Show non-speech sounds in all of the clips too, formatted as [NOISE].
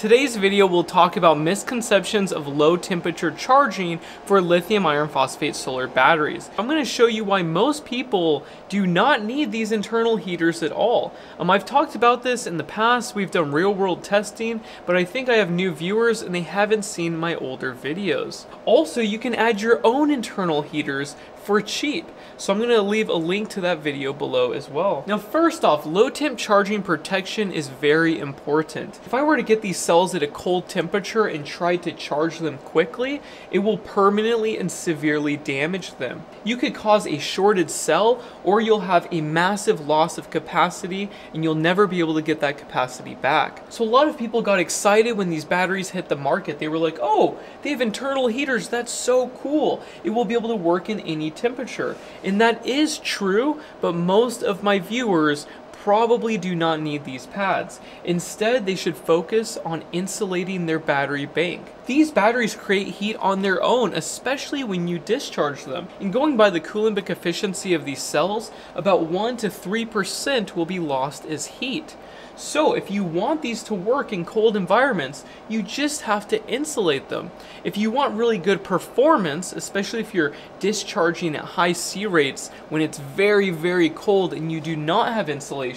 Today's video will talk about misconceptions of low temperature charging for lithium iron phosphate solar batteries. I'm going to show you why most people do not need these internal heaters at all. Um, I've talked about this in the past, we've done real world testing, but I think I have new viewers and they haven't seen my older videos. Also, you can add your own internal heaters for cheap. So I'm going to leave a link to that video below as well. Now first off, low temp charging protection is very important. If I were to get these cells at a cold temperature and try to charge them quickly, it will permanently and severely damage them. You could cause a shorted cell or you'll have a massive loss of capacity and you'll never be able to get that capacity back. So a lot of people got excited when these batteries hit the market. They were like, oh, they have internal heaters. That's so cool. It will be able to work in any temperature. And that is true, but most of my viewers probably do not need these pads. Instead, they should focus on insulating their battery bank. These batteries create heat on their own, especially when you discharge them. And going by the Coulombic efficiency of these cells, about 1 to 3% will be lost as heat. So if you want these to work in cold environments, you just have to insulate them. If you want really good performance, especially if you're discharging at high C rates when it's very, very cold and you do not have insulation,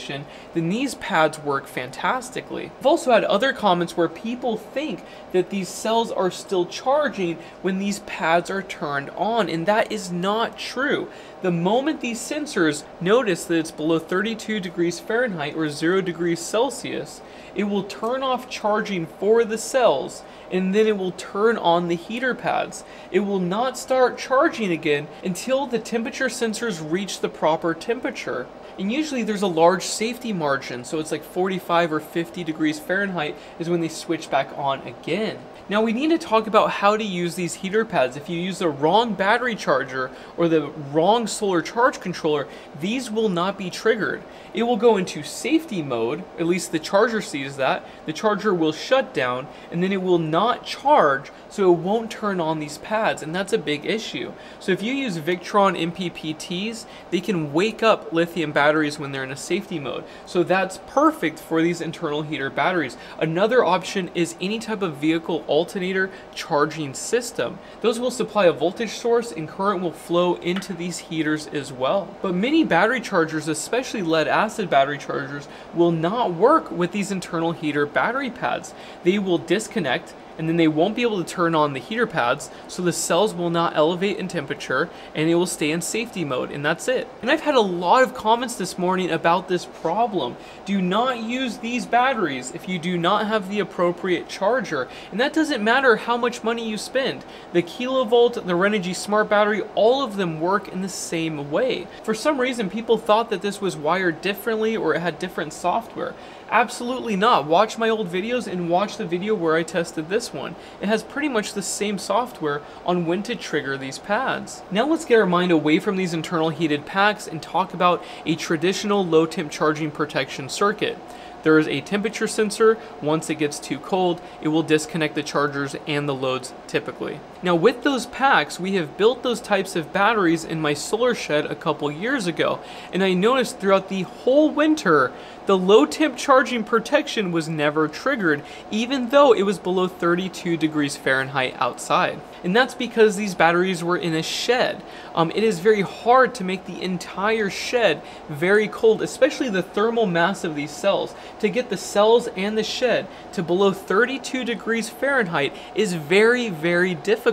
then these pads work fantastically. I've also had other comments where people think that these cells are still charging when these pads are turned on, and that is not true. The moment these sensors notice that it's below 32 degrees Fahrenheit or 0 degrees Celsius, it will turn off charging for the cells and then it will turn on the heater pads. It will not start charging again until the temperature sensors reach the proper temperature. And usually there's a large safety margin, so it's like 45 or 50 degrees Fahrenheit is when they switch back on again. Now we need to talk about how to use these heater pads. If you use the wrong battery charger or the wrong solar charge controller, these will not be triggered. It will go into safety mode, at least the charger sees that. The charger will shut down and then it will not charge so it won't turn on these pads and that's a big issue. So if you use Victron MPPTs, they can wake up lithium batteries when they're in a safety mode. So that's perfect for these internal heater batteries. Another option is any type of vehicle alternator charging system. Those will supply a voltage source and current will flow into these heaters as well. But many battery chargers, especially lead acid battery chargers, will not work with these internal heater battery pads. They will disconnect and then they won't be able to turn on the heater pads so the cells will not elevate in temperature and they will stay in safety mode and that's it. And I've had a lot of comments this morning about this problem. Do not use these batteries if you do not have the appropriate charger and that doesn't matter how much money you spend. The KiloVault, the Renogy Smart Battery, all of them work in the same way. For some reason people thought that this was wired differently or it had different software. Absolutely not. Watch my old videos and watch the video where I tested this one. It has pretty much the same software on when to trigger these pads. Now let's get our mind away from these internal heated packs and talk about a traditional low temp charging protection circuit. There is a temperature sensor. Once it gets too cold, it will disconnect the chargers and the loads typically. Now with those packs, we have built those types of batteries in my solar shed a couple years ago. And I noticed throughout the whole winter, the low temp charging protection was never triggered, even though it was below 32 degrees Fahrenheit outside. And that's because these batteries were in a shed. Um, it is very hard to make the entire shed very cold, especially the thermal mass of these cells. To get the cells and the shed to below 32 degrees Fahrenheit is very, very difficult.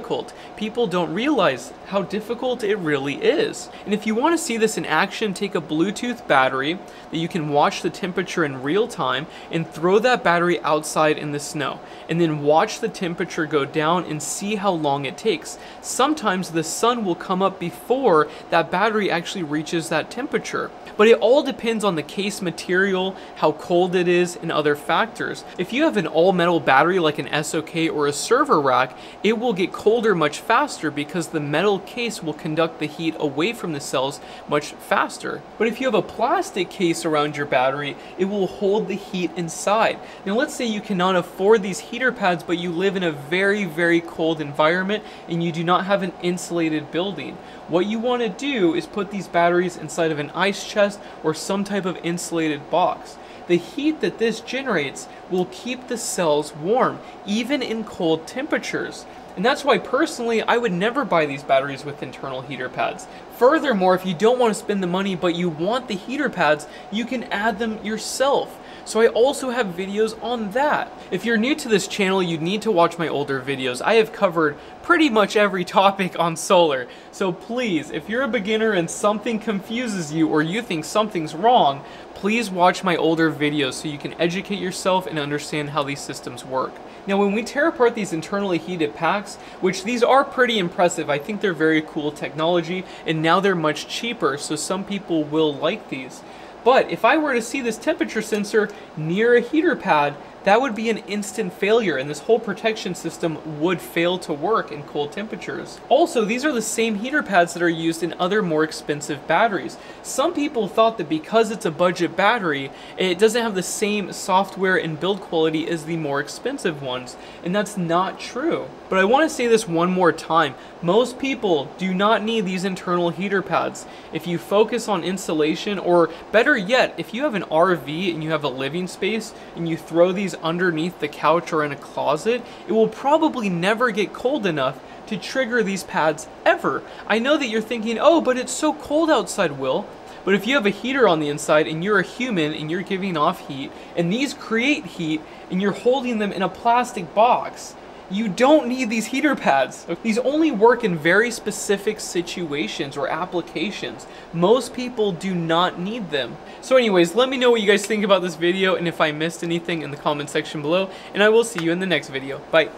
People don't realize how difficult it really is. And if you want to see this in action, take a Bluetooth battery that you can watch the temperature in real time and throw that battery outside in the snow. And then watch the temperature go down and see how long it takes. Sometimes the sun will come up before that battery actually reaches that temperature. But it all depends on the case material, how cold it is, and other factors. If you have an all metal battery like an SOK or a server rack, it will get cold colder much faster because the metal case will conduct the heat away from the cells much faster. But if you have a plastic case around your battery, it will hold the heat inside. Now let's say you cannot afford these heater pads, but you live in a very, very cold environment and you do not have an insulated building. What you want to do is put these batteries inside of an ice chest or some type of insulated box. The heat that this generates will keep the cells warm, even in cold temperatures. And that's why personally, I would never buy these batteries with internal heater pads. Furthermore, if you don't want to spend the money but you want the heater pads, you can add them yourself. So I also have videos on that. If you're new to this channel, you need to watch my older videos. I have covered pretty much every [LAUGHS] topic on solar. So please, if you're a beginner and something confuses you or you think something's wrong, please watch my older videos so you can educate yourself and understand how these systems work. Now when we tear apart these internally heated packs, which these are pretty impressive, I think they're very cool technology, and now they're much cheaper, so some people will like these. But if I were to see this temperature sensor near a heater pad, that would be an instant failure and this whole protection system would fail to work in cold temperatures. Also, these are the same heater pads that are used in other more expensive batteries. Some people thought that because it's a budget battery, it doesn't have the same software and build quality as the more expensive ones, and that's not true. But I want to say this one more time. Most people do not need these internal heater pads. If you focus on insulation, or better yet, if you have an RV and you have a living space and you throw these underneath the couch or in a closet, it will probably never get cold enough to trigger these pads ever. I know that you're thinking, oh, but it's so cold outside, Will. But if you have a heater on the inside and you're a human and you're giving off heat, and these create heat and you're holding them in a plastic box, you don't need these heater pads. These only work in very specific situations or applications. Most people do not need them. So anyways, let me know what you guys think about this video and if I missed anything in the comment section below, and I will see you in the next video. Bye.